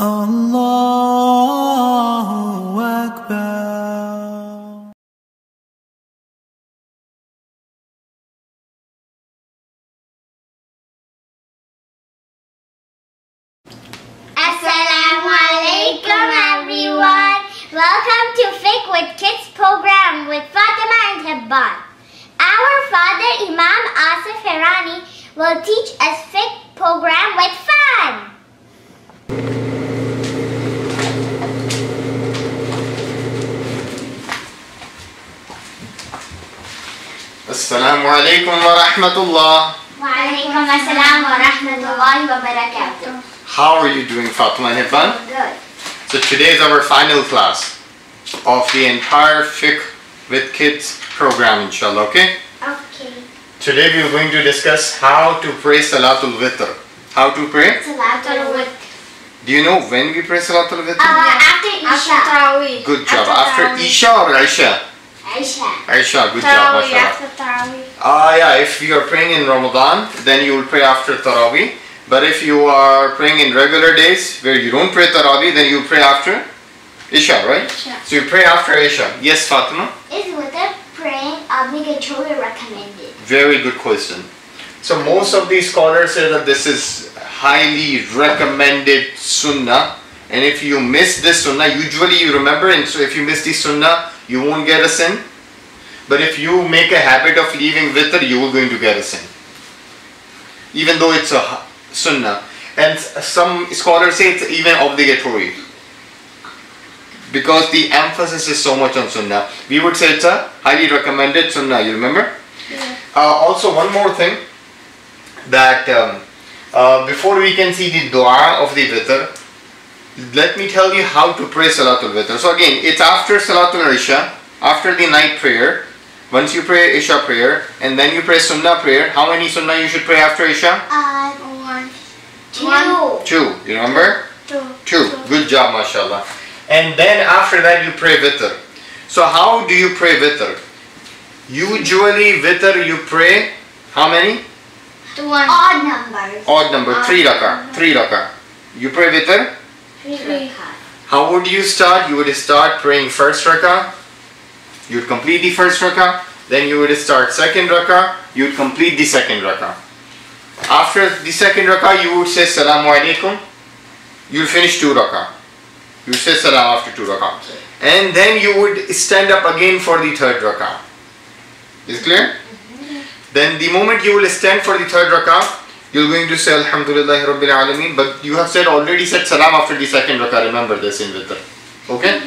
Allahu السلام عليكم ورحمة الله. Wa alaikum assalam wa rahmatullahi wa barakatuh. How are you doing, Fatima and Hibban? Good. So today is our final class of the entire Fiqh with Kids program, inshallah, okay? Okay. Today we are going to discuss how to pray Salatul Witr. How to pray? Salatul with Do you know when we pray Salatul Witr? uh, after Isha. Tarawih. Good job. after After Tarawih. Isha or Aisha? Aisha. Aisha, good job, Tarawih, mashallah. after Tarawih. Ah, yeah, if you are praying in Ramadan, then you will pray after Taraweeh. But if you are praying in regular days where you don't pray Taraweeh, then you pray after Isha, right? Isha. So you pray after Isha. Yes, Fatima? Is with the praying obligatory recommended? Very good question. So most of these scholars say that this is highly recommended sunnah. And if you miss this sunnah, usually you remember, and so if you miss this sunnah, you won't get a sin. But if you make a habit of leaving witr, you are going to get a sin. Even though it's a sunnah. And some scholars say it's even obligatory. Because the emphasis is so much on sunnah. We would say it's a highly recommended sunnah, you remember? Uh, also, one more thing that um, uh, before we can see the dua of the witr, let me tell you how to pray Salatul Witr. So again, it's after Salatul Isha, after the night prayer. Once you pray Isha prayer, and then you pray Sunnah prayer. How many Sunnah you should pray after Isha? Uh, One. two. Two. You remember? Two. Two. Good job, mashallah. And then after that you pray Witr. So how do you pray Witr? Usually Witr you pray how many? Two. Odd numbers. Odd number, Odd three number. rakah. Three rakah. You pray witr. Three Three. rakat. How would you start? You would start praying first rakah. You would complete the first rakah. Then you would start second rakah. You would complete the second rakah. After the second rakah, you would say Salamu Alaikum. You would finish two rakah. You would say Salam after two rakah. And then you would stand up again for the third rakah. Is clear? Mm-hmm. Then the moment you will stand for the third rakah, you're going to say Alhamdulillah Rabbil Alameen, but you have said already said salam after the second rakah. Remember this in Witr. Okay?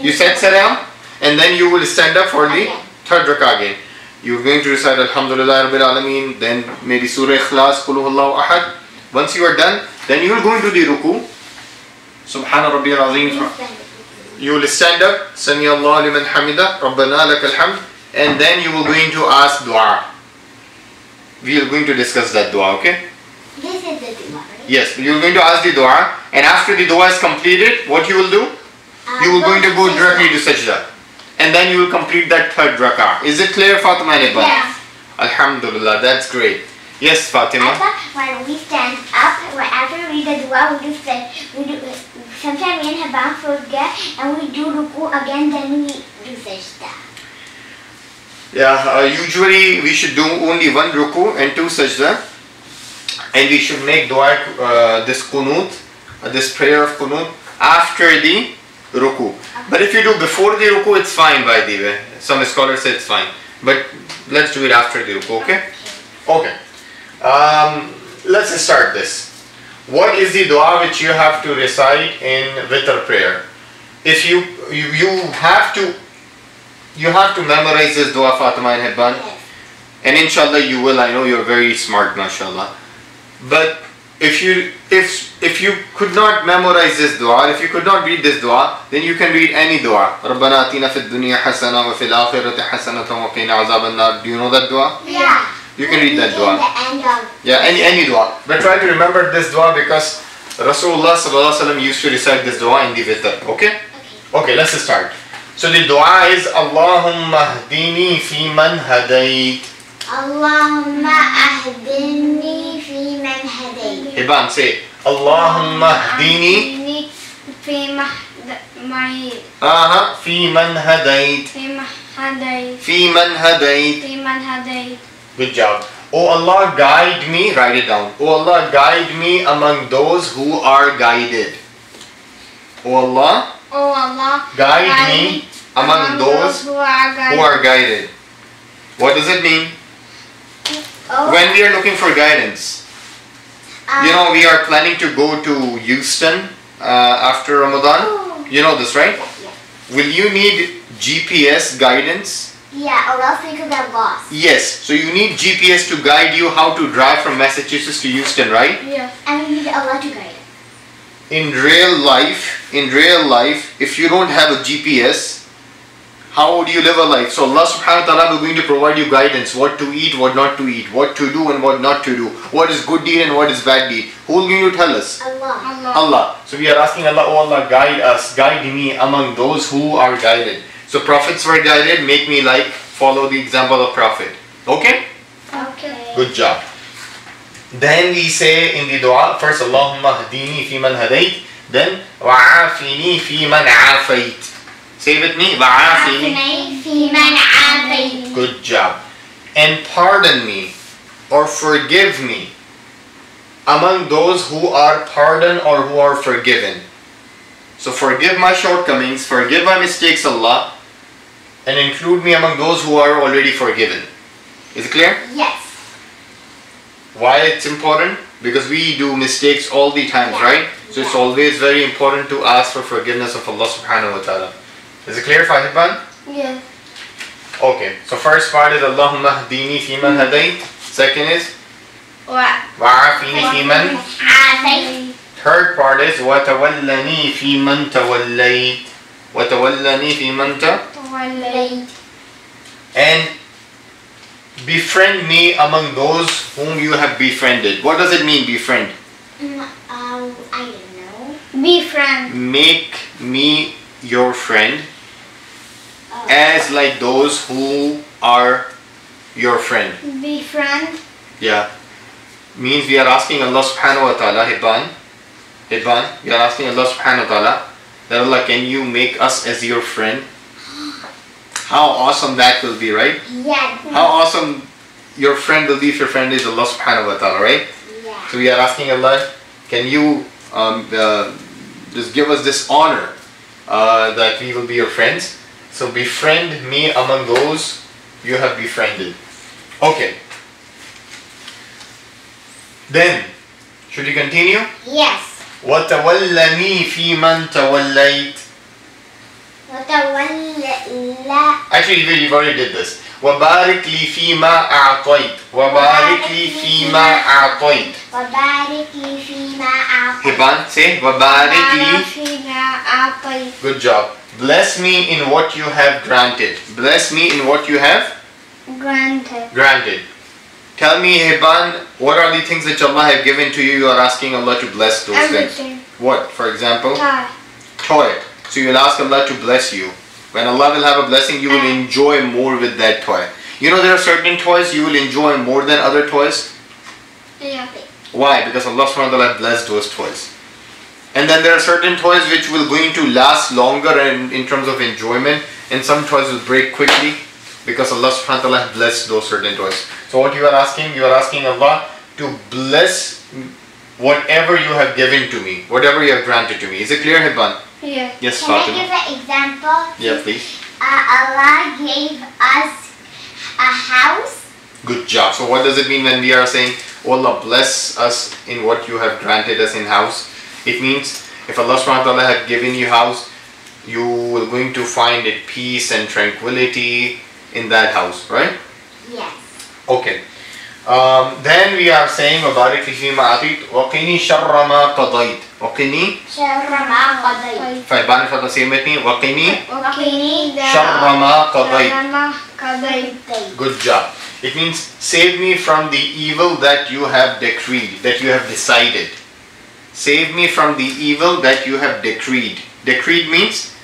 You said salam, and then you will stand up for the third rakah again. You're going to recite Alhamdulillah Rabbil Alameen, then maybe Surah Ikhlas, Qul Huwallahu Ahad. Once you are done, then you will go into the ruku. Subhana Rabbil Azim. You will stand up, Sami Allah liman hamida, Rabbana lakal hamd, and then you will going to ask dua. We are going to discuss that dua, okay? This is the dua, right? Yes, you are going to ask the dua, and after the dua is completed, what you will do? Uh, You will going to go directly to sajda. And then you will complete that third rakah. Is it clear, Fatima and Hibban? Yeah. Alhamdulillah, that's great. Yes, Fatima. thought when we stand up, after we read the dua, we do say, we do, sometimes me and Habban forget, and we do ruku again, then we do sajda. Yeah, uh, usually we should do only one ruku and two sajda. And we should make dua, uh, this kunut, uh, this prayer of kunut, after the ruku. But if you do before the ruku, it's fine by the way. Some scholars say it's fine. But let's do it after the ruku, okay? Okay. Um, let's start this. What is the dua which you have to recite in witr prayer? If you, you, you have to you have to memorize this dua Fatima and Hibban. Yes. And inshallah you will. I know you're very smart, mashallah. But if you if if you could not memorize this dua, if you could not read this dua, then you can read any dua. ربنا آتنا في الدنيا حسنة وفي الآخرة حسنة وقنا عذاب النار. Do you know that dua? Yeah. You can read that In dua. the end of Yeah, any any dua. But try to remember this dua because Rasulullah sallallahu alaihi wasallam used to recite this dua in the witr. Okay? Okay, let's start. So the dua is Allahumma hdini fi man hadayt. Allahumma ahdini fi man hadayt. Iban say Allahumma hdini فيما هد- معي aha fi man hadait فيما هديت fi man hadait فيمن هديت Good job. Oh Allah, guide me. Write it down. Oh Allah, guide me among those who are guided. Oh Allah, Oh Allah guide me among those who are guided who are guided. What does it mean? Oh, When we are looking for guidance, uh, you know, we are planning to go to Houston uh, after Ramadan. Oh. You know this, right? Yeah. Will you need GPS guidance? Yeah, or else we could get lost. Yes. So you need GPS to guide you how to drive from Massachusetts to Houston, right? yeah And we need Allah to guide. In real life, in real life, if you don't have a GPS, how would you live a life? So Allah subhanahu wa ta'ala is going to provide you guidance, what to eat, what not to eat, what to do and what not to do, what is good deed and what is bad deed. Who is going to tell us? Allah. Allah Allah. So we are asking Allah, oh Allah, guide us, guide me among those who are guided. So prophets were guided, make me like, follow the example of prophet. Okay? Okay. Good job. Then we say in the dua, first Allahumma hadini fi man hadayt, then wa'afini fi man afayt. Say with me, wa'afini fi man afayt. Good job. And pardon me or forgive me among those who are pardoned or who are forgiven. So forgive my shortcomings, forgive my mistakes, Allah, and include me among those who are already forgiven. Is it clear? Yes. Why it's important? Because we do mistakes all the times, right? So it's always very important to ask for forgiveness of Allah subhanahu wa ta'ala. Is it clear, Fahiban? Yeah. Okay, so first part is Allahumma hdini fiman mm-hmm. hadayt. Second is? Wa'afini fiman. Third part is watawallani fiman tawallayt. Watawallani fiman tawallayt. And befriend me among those whom you have befriended. What does it mean, befriend? Mm, um, I don't know. be friend make me your friend Uh, as like those who are your friend. Befriend. Yeah. Means we are asking Allah subhanahu wa ta'ala, Hibban, Hibban, we are asking Allah subhanahu wa ta'ala that Allah can you make us as your friend? How awesome that will be, right? yeah. How awesome your friend will be if your friend is Allah subhanahu wa ta'ala, right? Yeah. So we are asking Allah, can you um, uh, just give us this honor uh, that we will be your friends? So befriend me among those you have befriended. Okay. Then, should we continue? Yes. وَتَوَلَّنِي فِي مَنْ تَوَلَّيْتَ وتولى Actually, we- we've already did this. وَبَارِكْ لِي فِي مَا أَعْطَيْتَ وَبَارِكْ لِي فِي مَا أَعْطَيْتَ وبارك لي فيما أعطيت Hibban, say وَبَارِكْ لِي فيما أعطيت Good job. Bless me in what you have granted. Bless me in what you have granted granted. Tell me, Hibban, what are the things that Allah have given to you? You are asking Allah to bless those things. everything What, for example? tie Toy. So you'll ask Allah to bless you. When Allah will have a blessing, you will enjoy more with that toy. You know there are certain toys you will enjoy more than other toys. yeah Why? Because Allah subhanahu wa ta'ala blessed those toys. And then there are certain toys which will going to last longer in, in terms of enjoyment and some toys will break quickly because Allah subhanahu wa ta'ala has blessed those certain toys. So what you are asking? You are asking Allah to bless whatever you have given to me, whatever you have granted to me. Is it clear, Hibban? Yeah Yes, Can I give an example? Yeah, please. Uh, Allah gave us a house. Good job. So what does it mean when we are saying, oh Allah bless us in what you have granted us in house? It means if Allah subhanahu wa ta'ala had given you house, you will going to find it peace and tranquility in that house, right? Yes. Okay. Um, then we are saying وَبَارِكْ فِي مَا أَعْطِيتَ وَقِنِي شَرَّ مَا قَضَيْتَ وَقِنِي شر ما قضيت. فَيْبَانِ فَضَى say with me وَقِنِي وقني شَرَّ مَا قَضَيْتَ شر قضيت قضيت. Good job. It means save me from the evil that you have decreed, that you have decided. Save me from the evil that you have decreed. Decreed means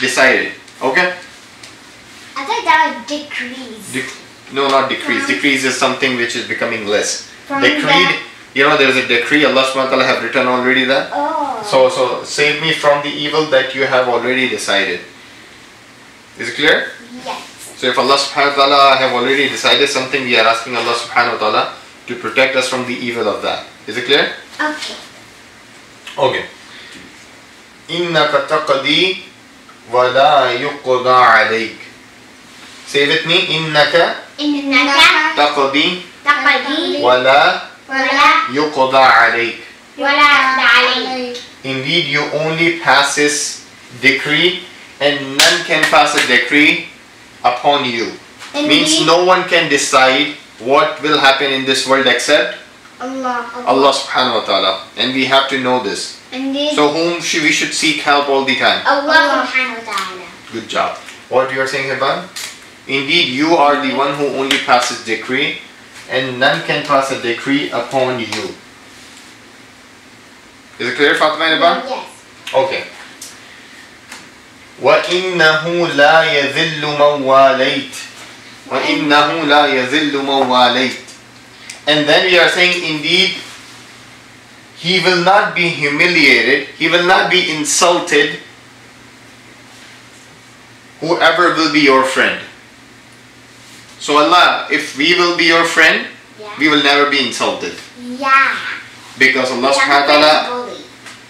decided. Okay? I thought that was decrease. De- no, not decrease. From- Decrease is something which is becoming less. from Decreed You know there's a decree Allah subhanahu wa ta'ala have written already that. Oh. So so save me from the evil that you have already decided. Is it clear? Yes. So if Allah subhanahu wa ta'ala have already decided something, we are asking Allah subhanahu wa ta'ala to protect us from the evil of that. Is it clear? Okay. Okay. إنك تقضي ولا يقضى عليك. Say with me. إنك إنك تقضي تقضي ولا ولا يقضى عليك. ولا يقضى عليك. Indeed, you only passes decree, and none can pass a decree upon you. Means Indeed. no one can decide what will happen in this world except Allah. Allah subhanahu wa ta'ala. And we have to know this. Indeed. So whom should we should seek help all the time? Allah subhanahu wa ta'ala. Good job. What you are saying, Hiban? Indeed, you are the one who only passes decree, and none can pass a decree upon you. Is it clear, Fatima and Hiban? Yes. Okay. وإنه لا يذل من واليت وإنه لا يذل من واليت And then we are saying indeed he will not be humiliated, he will not be insulted whoever will be your friend. So Allah, if we will be your friend, Yeah. we will never be insulted. Yeah. Because Allah subhanahu wa ta'ala.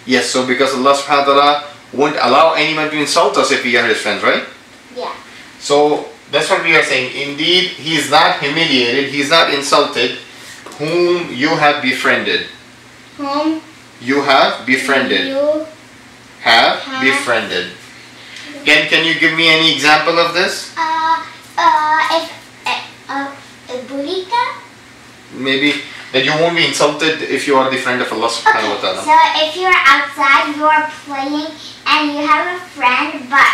Yes, so because Allah subhanahu wa ta'ala won't allow anyone to insult us if we are his friends, right? Yeah. So that's what we are saying. Indeed, he is not humiliated, he is not insulted, whom you have befriended. Whom You have befriended. you Have Have. befriended. Can can you give me any example of this? uh uh if uh, uh bulika. Maybe that you won't be insulted if you are the friend of Allah subhanahu wa ta'ala. so if you're outside, you are playing, and you have a friend, but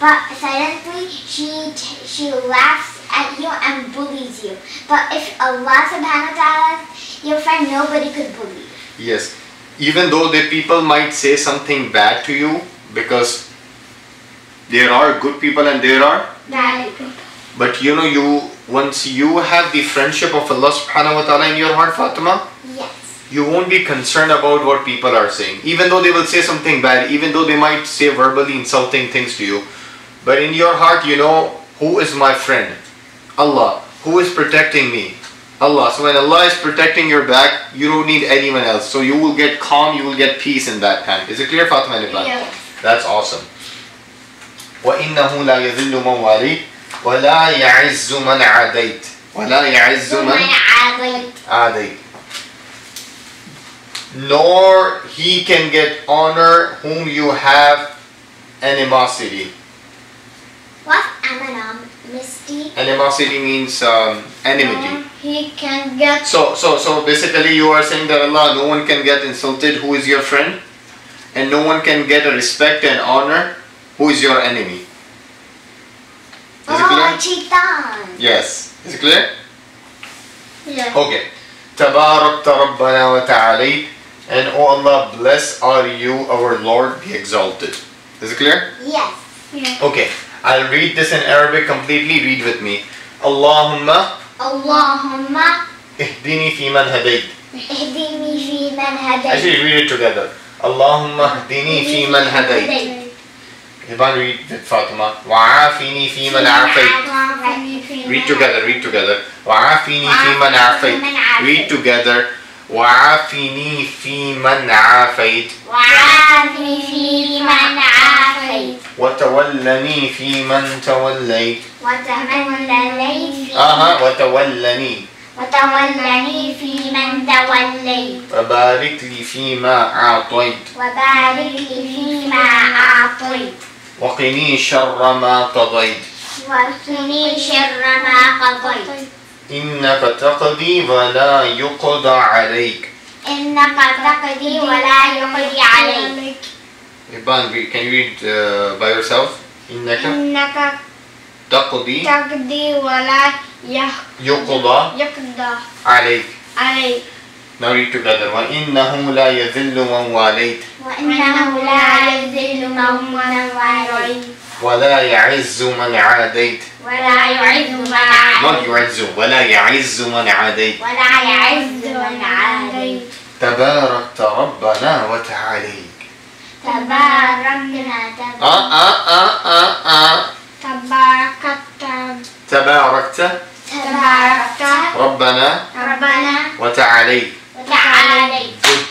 but suddenly she she laughs at you and bullies you. But if Allah Subhanahu wa Taala, is your friend, nobody could bully. you. Yes. Even though the people might say something bad to you because there are good people and there are Bad. people. But you know, you once you have the friendship of Allah subhanahu wa ta'ala in your heart, Fatima, Yes. you won't be concerned about what people are saying. Even though they will say something bad, even though they might say verbally insulting things to you. But in your heart, you know, who is my friend? Allah. Who is protecting me? Allah. So when Allah is protecting your back, you don't need anyone else. So you will get calm, you will get peace in that time. Is it clear, Fatima and Ibn? Yeah. That's awesome. وإنه لا يذل من واليت ولا يعز من عاديت ولا يعز من ومن عاديت. عاديت nor he can get honor whom you have animosity. What Amanam? Misty. Animosity means um, enmity. He can get So, so, so basically, you are saying that Allah, no one can get insulted who is your friend, and no one can get a respect and honor who is your enemy. Is oh, cheetah. Yes. Is it clear? Yeah. Okay. Tabarak Rabbana wa Ta'ali. And O Allah, bless are you, our Lord, be exalted. Is it clear? Yes. Yeah. Okay. I'll read this in Arabic completely. Read with me. Allahumma. Allahumma. Ihdini fi man hadayt. Ihdini fi man hadayt. Actually, read it together. Allahumma ihdini fi man hadayt. Iban read with Fatima. وعافني في من عافيت. Read together, read together. وعافني في من عافيت. Read together. وعافني في من عافيت. وعافني في من عافيت وتولني في من توليت. وتولني في أها وتولني. وتولني في من توليت وبارك لي فيما أعطيت. وبارك لي فيما أعطيت وقني شر ما قضيت. وقني شر ما قضيت إنك تقضي ولا يقضى عليك. إنك تقضي ولا يقضي عليك Iban, can you read uh, by yourself? إنك إنك تقضي تقضي ولا يقضى يقضى عليك. عليك Now read together. وإنه لا يذل من واليت. وإنه لا يذل من واليت. ولا يعز من عاديت. ولا يعز من not عاديت يعز ولا يعز من عاديت. ولا يعز من عاديت. تباركت ربنا وتعاليت. تباركنا آه آه آه آه آه. تباركت. تباركت. تباركت. ربنا ربنا وتعاليت. Good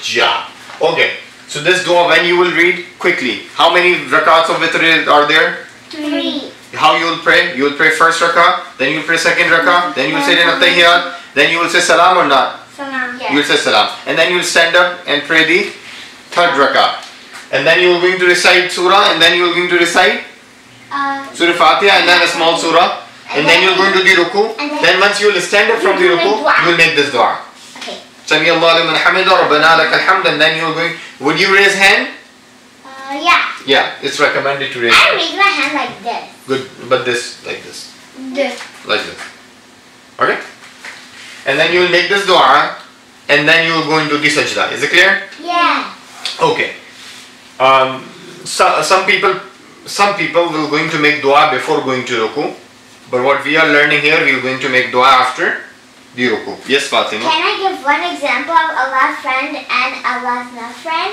job. Okay. So this dua when you will read quickly. How many rakats of witr are there? three How you will pray? You will pray first rakah, then you will pray second rakah, then you will say in at then you will say salam or not? salam You will say salam. And then you will stand up and pray the third rakah. And then you will going to recite surah and then you will going to recite uh, Surah Fatiha and then a small surah. And then you will going to the ruku. Then- Then once you will stand up from the ruku, you will make this dua. Sami Allah liman hamida, Rabbana lakal hamd, and then you're going, would you raise hand? Uh, yeah. Yeah, it's recommended to raise I hand. Raise my hand like this. Good, but this, like this. This. Like this. Okay? And then you'll make this dua, and then you'll go into the sajda. Is it clear? Yeah. Okay. Um, so, some people some people will going to make dua before going to ruku. But what we are learning here, we are going to make dua after the ruku yes Fatima Can I give one example of Allah's friend and Allah's not friend?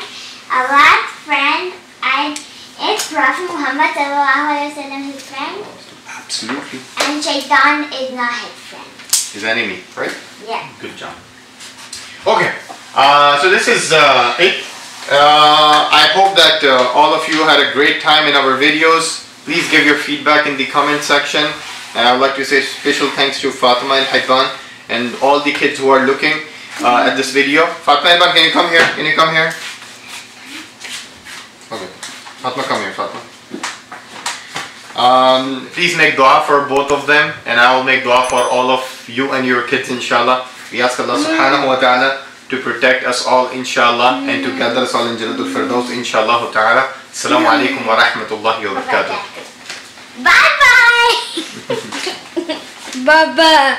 Allah's friend and is Prophet Muhammad sallallahu alaihi wasallam his friend, absolutely and Shaitan is not his friend. his enemy right Yeah. Good job. Okay, uh, so this is uh, it. Uh, I hope that uh, all of you had a great time in our videos. Please give your feedback in the comment section. And I would like to say special thanks to Fatima and Haiban and all the kids who are looking uh, at this video. Fatima and can you come here? Can you come here? Okay. Fatima, come here, Fatima. Um, please make dua for both of them and I will make dua for all of you and your kids inshallah. We ask Allah subhanahu wa ta'ala to protect us all inshallah and to gather us all in Jannatul Firdaus inshallah ta'ala. Assalamu alaikum wa rahmatullahi wa barakatuh. Bye bye. baba